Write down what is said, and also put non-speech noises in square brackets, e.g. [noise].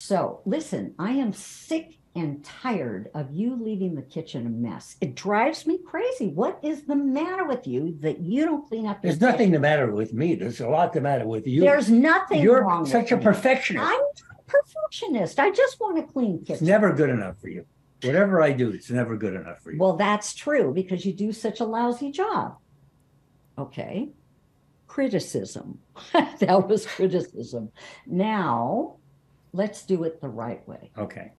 So listen, I am sick and tired of you leaving the kitchen a mess. It drives me crazy. What is the matter with you that you don't clean up? There's nothing the matter with me. There's a lot the matter with you. There's nothing You're wrong such a me. perfectionist. I'm not a perfectionist. I just want a clean kitchen. It's never good enough for you. Whatever I do, it's never good enough for you. Well, that's true because you do such a lousy job. Okay. Criticism. [laughs] that was criticism. Now, let's do it the right way. Okay.